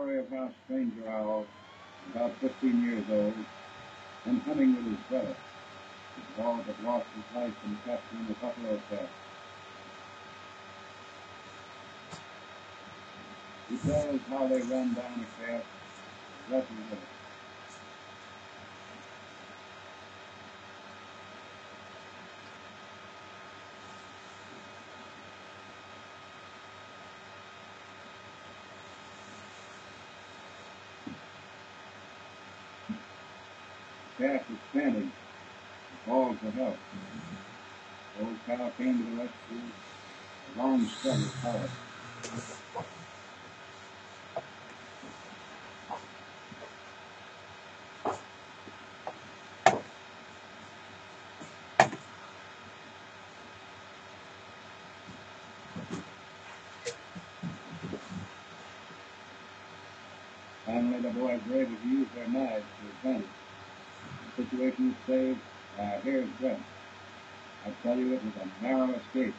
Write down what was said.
story how Strange Owl, about 15 years old, went hunting with his brother. The dog had lost his life in capturing a buffalo calf. He tells how they run down a calf, wrestled with it. Calf was panting, called for help. The old cow came to the rescue. A long struggle followed. Finally, the boys were able to use their knives to advantage. Situation saved by a hair's. I tell you, it was a narrow escape.